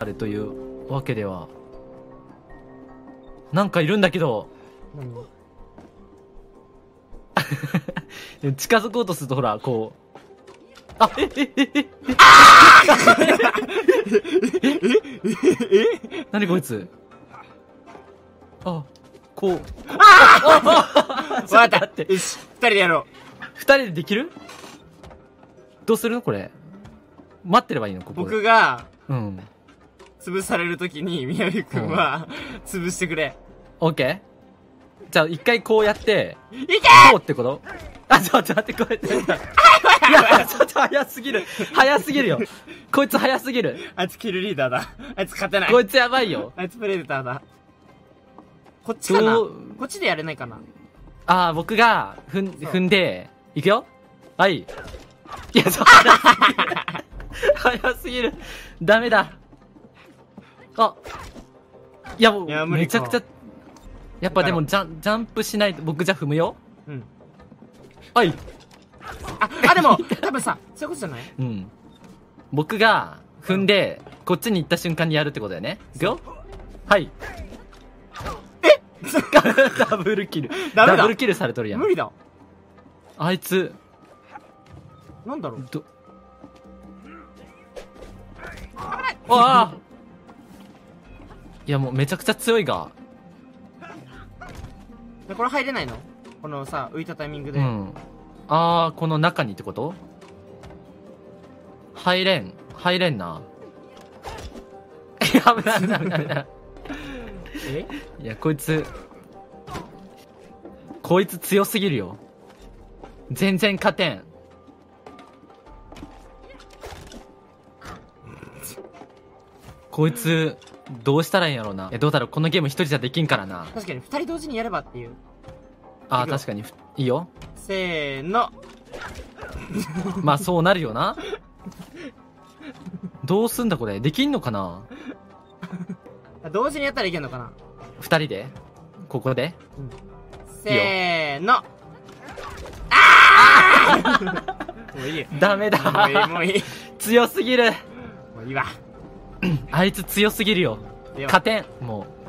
あれというわけでは。なんかいるんだけど、近づこうとするとほら、こう。あ、え、え、え、え、え、え、何こいつあ、こう。わかった待ってよし、二人でやろ二人でできるどうするのこれ。待ってればいいのこう。こで。僕が、うん。潰されるときに、みやびくんは、潰してくれ。オッケーじゃあ一回こうやって、いけこうってこと？あ、ちょっと待って、こうやって。いや、ちょっと早すぎる。早すぎるよ。こいつ早すぎる。あいつキルリーダーだ。あいつ勝てない。こいつやばいよ。あいつプレデターだ。こっちかな？こっちでやれないかな？ああ、僕が、踏ん、踏んで、いくよはい。いや、そう、早すぎる。早すぎる。ダメだ。あ。いや、もう、めちゃくちゃ、やっぱでも、ジャン、ジャンプしないと、僕じゃあ踏むようん。はい。あ、あ、でも、多分さ、そういうことじゃない？うん。僕が、踏んで、こっちに行った瞬間にやるってことだよね。いくよはい。え？ダブルキル。ダブルキルされとるやん無。理だ。あいつ、なんだろう？ど、わあいやもうめちゃくちゃ強いが。でこれ入れないの？このさ、浮いたタイミングで。うん。あー、この中にってこと？入れん。入れんな。危ない危ない危ない危ない。え？いや、こいつ、こいつ強すぎるよ。全然勝てん。こいつ、どうしたらいいんやろうな。え、どうだろうこのゲーム一人じゃできんからな。確かに、二人同時にやればっていう。あー、いくよ確かにふ、いいよ。せーの。まあ、そうなるよな。どうすんだこれ。できんのかなあ 同時にやったらいけんのかな二人でここでせーの。あー もういいよ。ダメもういい、だ。もういい。強すぎる。もういいわ。あいつ強すぎるよ。では勝てん。もう。